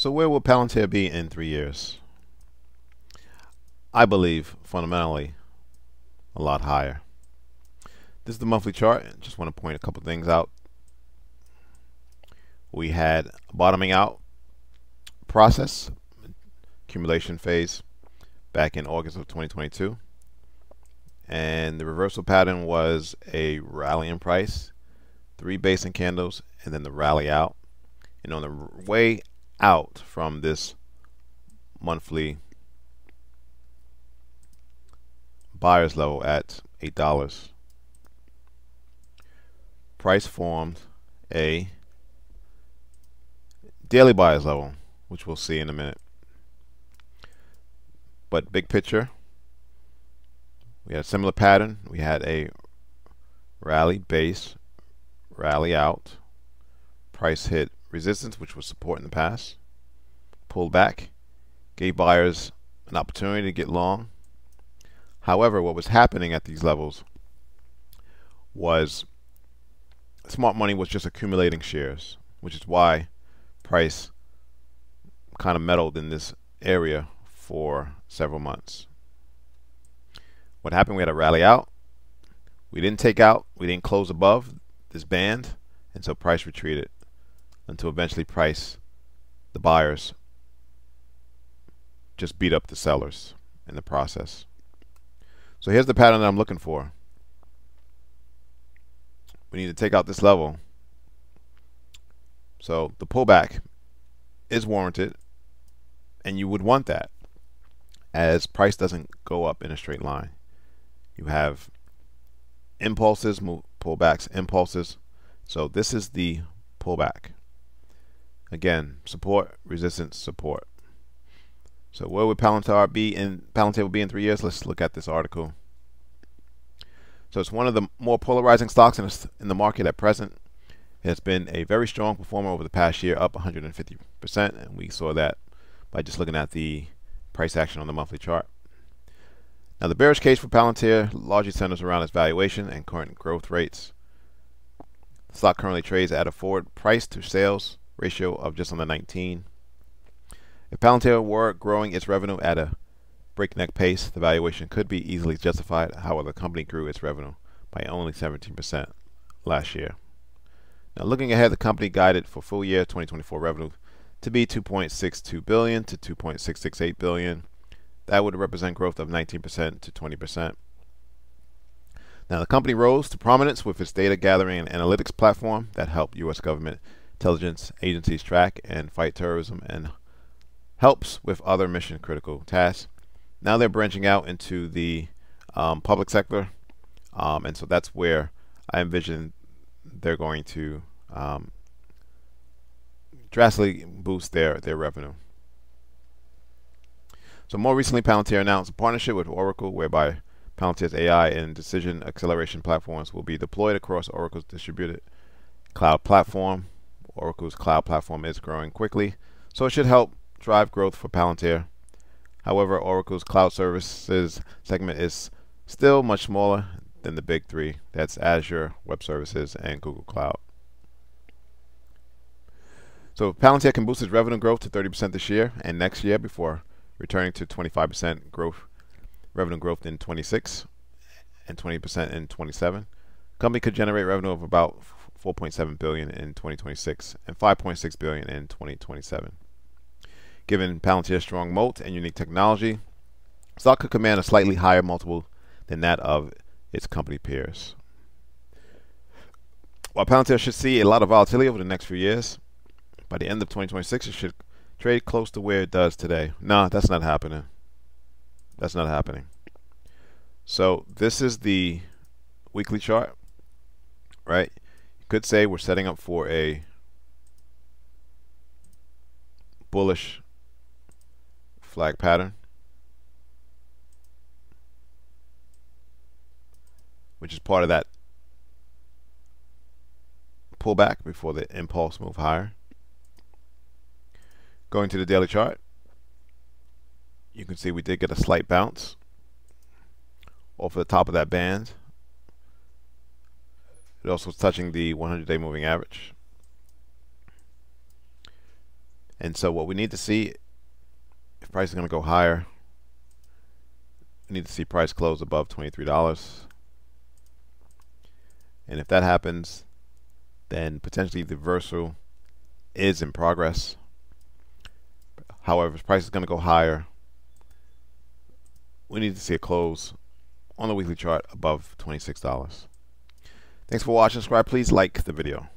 So where will Palantir be in three years? I believe fundamentally a lot higher. This is the monthly chart. Just want to point a couple things out. We had a bottoming out process, accumulation phase back in August of 2022. And the reversal pattern was a rally in price, three basing candles, and then the rally out. And on the way out from this monthly buyer's level at $8. Price formed a daily buyer's level, which we'll see in a minute. But big picture, we had a similar pattern. We had a rally base, rally out, price hit resistance, which was support in the past, pulled back, gave buyers an opportunity to get long. However, what was happening at these levels was smart money was just accumulating shares, which is why price kind of meddled in this area for several months. What happened? We had a rally out. We didn't take out. We didn't close above this band, and so price retreated until eventually price, the buyers, just beat up the sellers in the process. So here's the pattern that I'm looking for. We need to take out this level. So the pullback is warranted, and you would want that as price doesn't go up in a straight line. You have impulses, move, pullbacks, impulses. So this is the pullback. Again, support, resistance, support. So where would Palantir be in Palantir will be in three years? Let's look at this article. So it's one of the more polarizing stocks in, in the market at present. It has been a very strong performer over the past year, up 150%, and we saw that by just looking at the price action on the monthly chart. Now the bearish case for Palantir largely centers around its valuation and current growth rates. The stock currently trades at a forward price to sales ratio of just under 19. If Palantir were growing its revenue at a breakneck pace, the valuation could be easily justified. However, the company grew its revenue by only 17% last year. Now, looking ahead, the company guided for full year 2024 revenue to be 2.62 billion to 2.668 billion. That would represent growth of 19% to 20%. Now, the company rose to prominence with its data gathering and analytics platform that helped U.S. government intelligence agencies track and fight terrorism and helps with other mission critical tasks. Now they're branching out into the um, public sector, um, and so that's where I envision they're going to um, drastically boost their, their revenue. So more recently, Palantir announced a partnership with Oracle whereby Palantir's AI and decision acceleration platforms will be deployed across Oracle's distributed cloud platform Oracle's cloud platform is growing quickly, so it should help drive growth for Palantir. However, Oracle's cloud services segment is still much smaller than the big three. That's Azure, Web Services, and Google Cloud. So Palantir can boost its revenue growth to 30% this year and next year before returning to 25% growth, revenue growth in 26 and 20% in 27. Company could generate revenue of about 4.7 billion in 2026 and 5.6 billion in 2027. Given Palantir's strong moat and unique technology, stock could command a slightly higher multiple than that of its company peers. While Palantir should see a lot of volatility over the next few years, by the end of 2026 it should trade close to where it does today. No, that's not happening. That's not happening. So this is the weekly chart, right? You could say we're setting up for a bullish flag pattern which is part of that pullback before the impulse move higher going to the daily chart you can see we did get a slight bounce off of the top of that band it also is touching the 100-day moving average. And so what we need to see, price is going to go higher, we need to see price close above $23. And if that happens, then potentially the reversal is in progress. However, if price is going to go higher, we need to see a close on the weekly chart above $26. Thanks for watching. Subscribe. Please like the video.